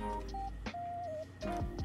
Thank you.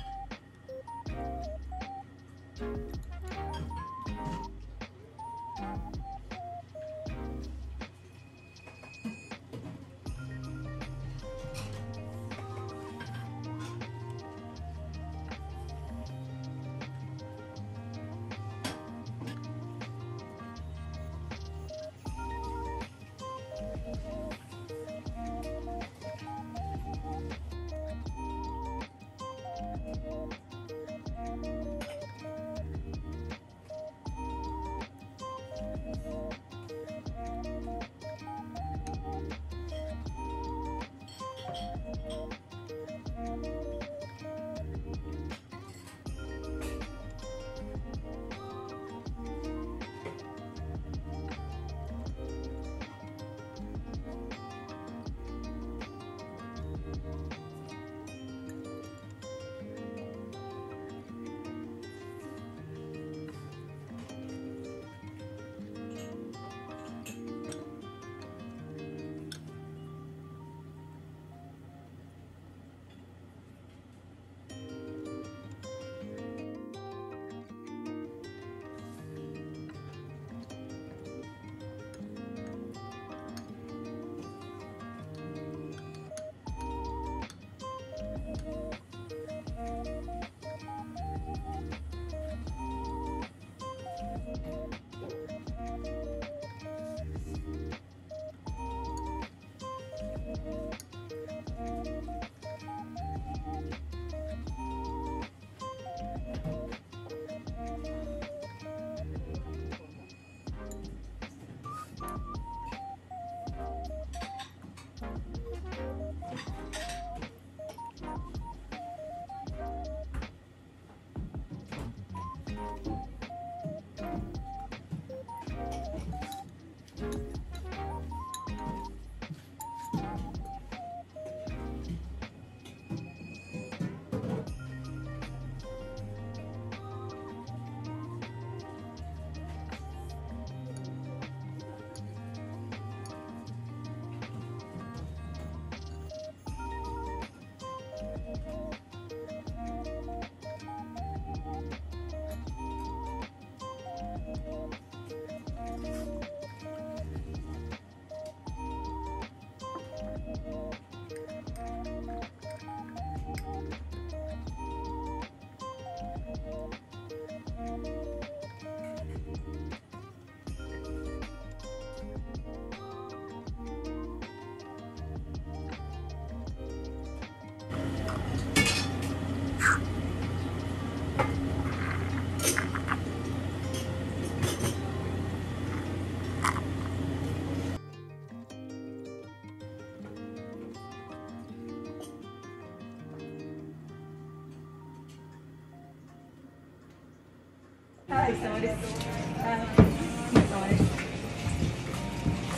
様です。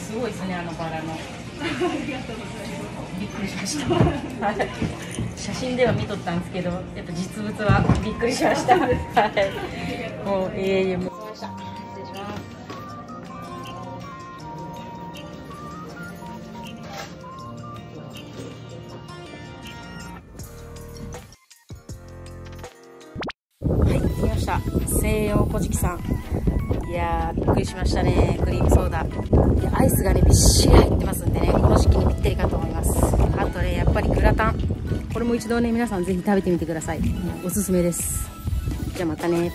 すごいですねあのバラの。びっくりしました。はい。写真では見とったんですけどやっぱ実物はびっくりしました。はい。もういえいえもう西洋古事記さん。いやー、びっくりしましたね。クリームソーダ。でアイスがね、びっしり入ってますんでね、この時期にぴったりかと思います。あとね、やっぱりグラタン。これも一度ね、皆さんぜひ食べてみてください。おすすめです。じゃあまたね。